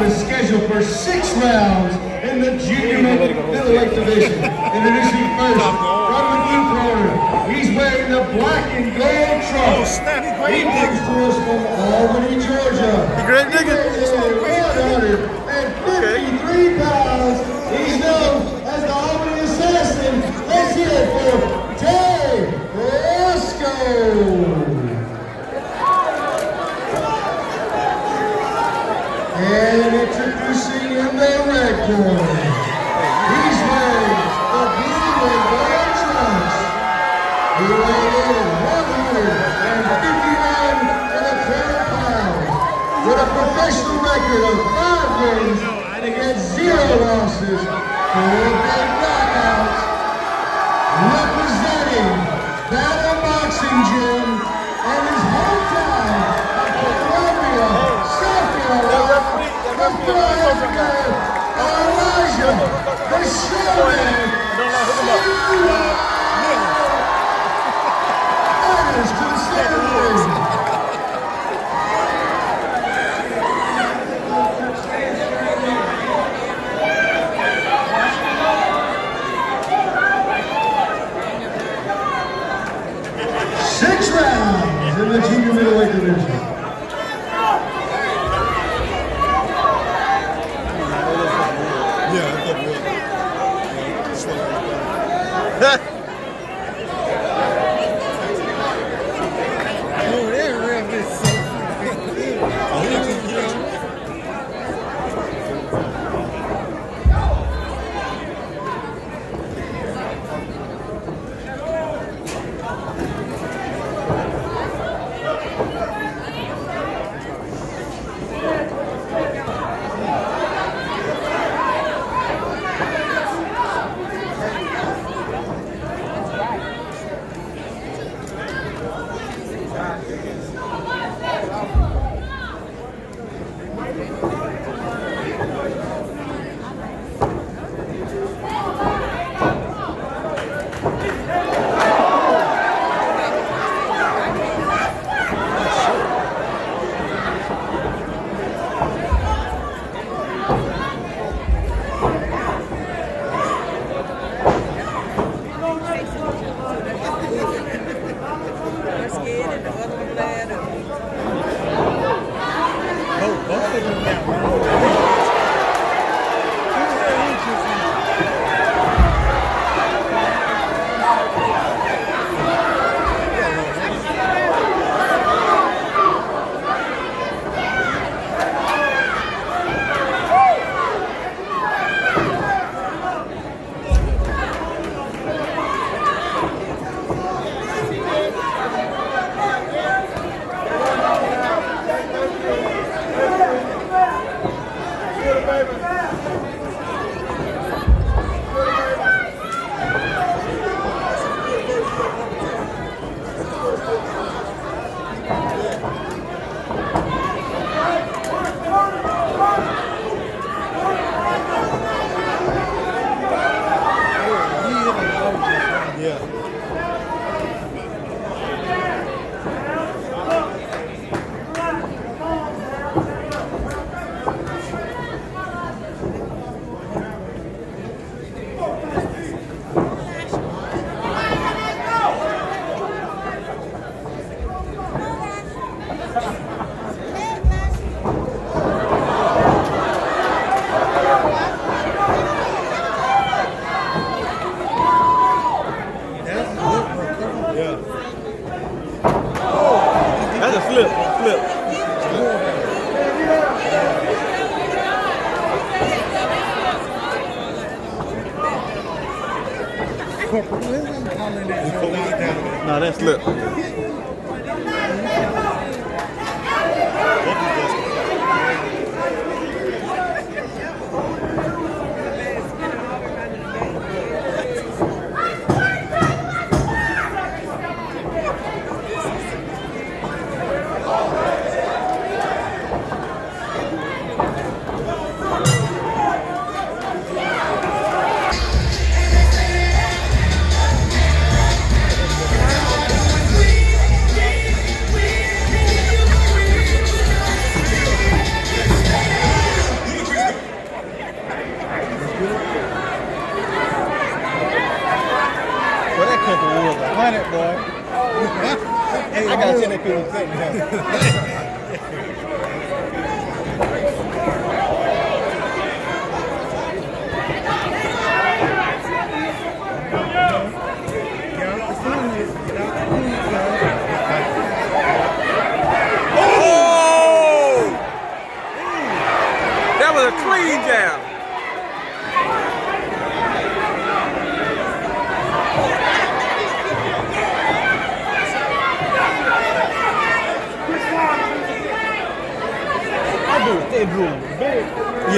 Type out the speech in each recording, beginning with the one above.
bout is scheduled for six rounds in the junior middleweight division. Introducing first, from the blue corner, he's wearing the black and gold trunks. Oh, he comes to us from Albany, Georgia. The great nigga. He's 153 pounds. He's known as the Albany Assassin. Let's hear it for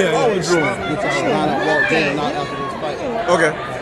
Yeah, Always drew. Get y'all line up, walk in, not after this fight. Okay.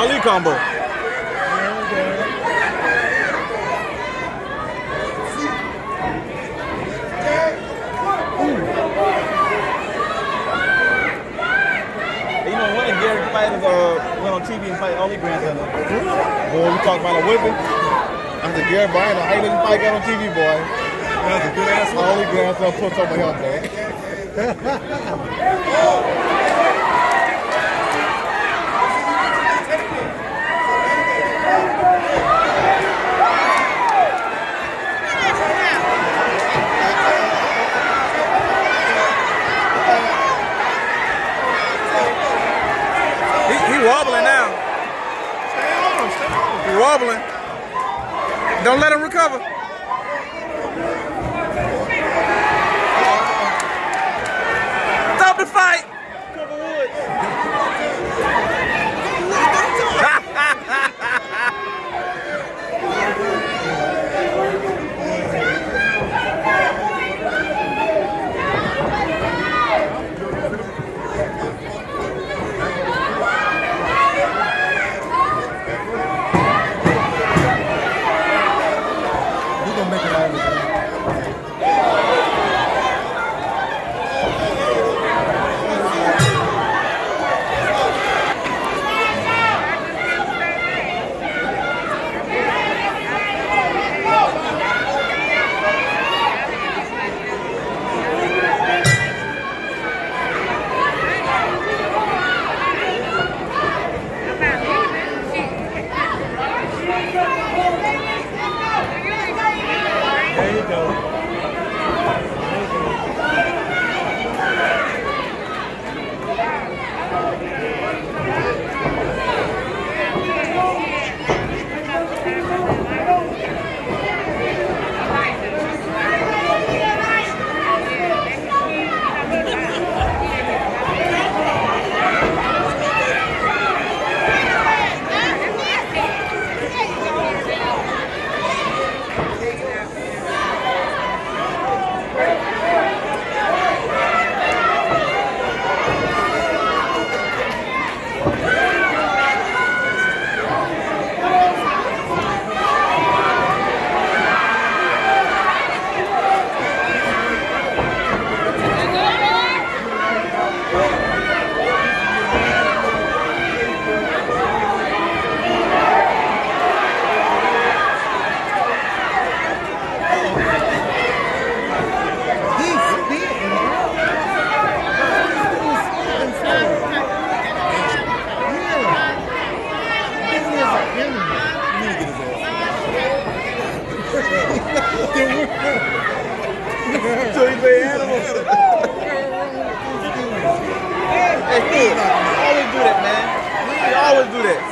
Ali combo. Fighters uh, went on TV and fight Ali grandson. Boy, we talked about a whipping. I said, Gary Bryan, how you didn't fight got on TV, boy? That's a good ass Ali grandson puts over him, boy. He, he wobbling now. He wobbling. Don't let him recover. Stop the fight. ブレ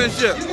谢谢。